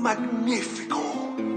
Magnifico!